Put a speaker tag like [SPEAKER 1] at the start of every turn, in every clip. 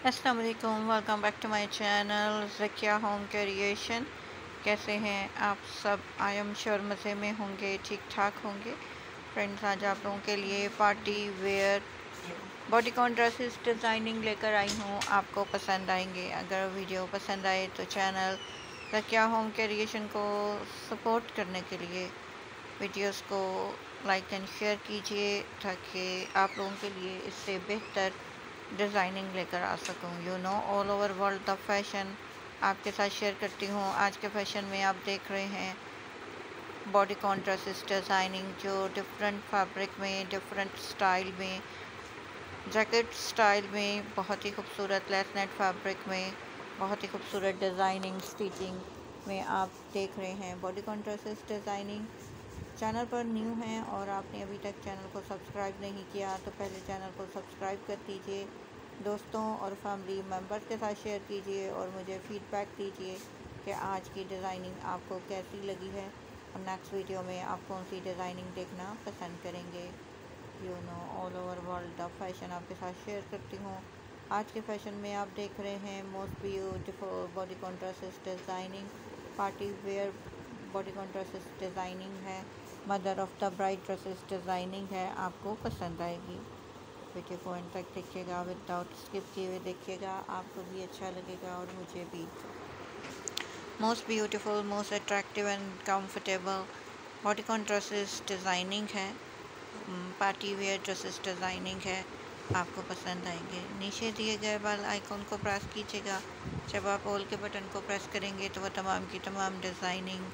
[SPEAKER 1] अस्सलाम वालेकुम back to my channel Zakia home creation कैसे हैं आप सब? आई एम श्योर मज़े में होंगे ठीक ठाक होंगे। फ्रेंड्स आज आप लोगों के लिए party wear body bodycon dresses designing लेकर आई हूँ। आपको पसंद आएँगे। अगर वीडियो पसंद आए तो चैनल जकिया होम क्रिएशन को सपोर्ट करने के लिए वीडियोस को लाइक एंड शेयर कीजिए ताकि आप लोगों के लिए इससे बेहतर डिज़ाइनिंग लेकर आ सकूँ you know all over world the fashion आपके साथ शेयर करती हूँ। आज के फ़ैशन में आप देख रहे हैं बॉडी कॉन्ट्रेसिस डिज़ाइनिंग जो डिफरेंट फैब्रिक में डिफरेंट स्टाइल में जैकेट स्टाइल में, बहुत ही खूबसूरत लेस नेट फैब्रिक में, बहुत ही खूबसूरत डिज़ाइनिंग स्टिचिंग में आप देख रहे हैं। बॉडी कॉन्ट्रेसिस डिज़ाइनिंग चैनल पर न्यू हैं और आपने अभी तक चैनल को सब्सक्राइब नहीं किया तो पहले चैनल को सब्सक्राइब कर दीजिए, दोस्तों और फैमिली मेंबर्स के साथ शेयर कीजिए और मुझे फ़ीडबैक दीजिए कि आज की डिज़ाइनिंग आपको कैसी लगी है। और नेक्स्ट वीडियो में आप कौन सी डिज़ाइनिंग देखना पसंद करेंगे? You know all over world the fashion आपके साथ शेयर करती हूँ। आज के फ़ैशन में आप देख रहे हैं most beautiful body contrast designing party wear body contrast designing है। Mother of the bright dresses designing है, आपको पसंद आएगी। वीडियो को एंड तक देखिएगा विदाउट स्किप किए हुए देखिएगा, आपको भी अच्छा लगेगा और मुझे भी। Most beautiful most attractive and comfortable bodycon dresses designing है। पार्टी वेयर ड्रेसेस डिज़ाइनिंग है, आपको पसंद आएँगे। नीचे दिए गए वाल आइकॉन को प्रेस कीजिएगा। जब आप ऑल के बटन को प्रेस करेंगे तो वह तमाम की तमाम डिज़ाइनिंग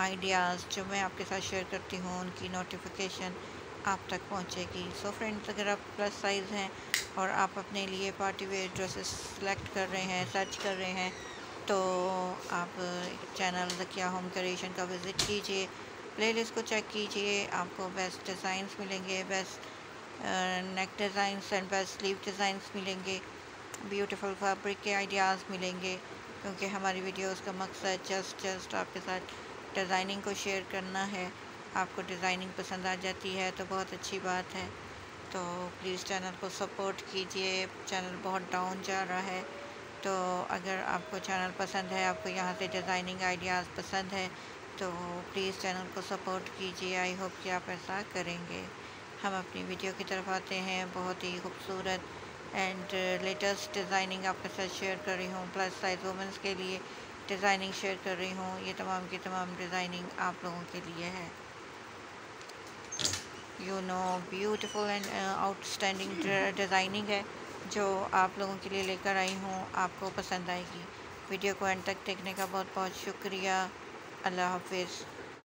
[SPEAKER 1] आइडियाज़ जो मैं आपके साथ शेयर करती हूँ, उनकी नोटिफिकेशन आप तक पहुँचेगी। सो फ्रेंड्स अगर आप प्लस साइज़ हैं और आप अपने लिए पार्टी वेयर ड्रेसेस सेलेक्ट कर रहे हैं सर्च कर रहे हैं तो आप चैनल जकिया होम क्रिएशन का विज़िट कीजिए प्लेलिस्ट को चेक कीजिए, आपको बेस्ट डिज़ाइंस मिलेंगे best neck designs and best sleeve designs मिलेंगे ब्यूटीफुल फैब्रिक के आइडियाज़ मिलेंगे, क्योंकि हमारी वीडियोस का मकसद जस्ट जस्ट आपके साथ डिज़ाइनिंग को शेयर करना है। आपको डिज़ाइनिंग पसंद आ जाती है तो बहुत अच्छी बात है। तो प्लीज़ चैनल को सपोर्ट कीजिए। चैनल बहुत डाउन जा रहा है। तो अगर आपको चैनल पसंद है, आपको यहाँ से डिज़ाइनिंग आइडियाज़ पसंद है तो प्लीज़ चैनल को सपोर्ट कीजिए। आई होप कि आप ऐसा करेंगे। हम अपनी वीडियो की तरफ़ आते हैं। बहुत ही खूबसूरत एंड लेटेस्ट डिज़ाइनिंग आपके साथ शेयर कर रही हूँ। प्लस साइज़ वुमेंस के लिए डिज़ाइनिंग शेयर कर रही हूँ, ये तमाम की तमाम डिज़ाइनिंग आप लोगों के लिए है। You know beautiful and outstanding designing है, जो आप लोगों के लिए लेकर आई हूँ, आपको पसंद आएगी। वीडियो को एंड तक देखने का बहुत बहुत शुक्रिया। अल्लाह हाफिज़।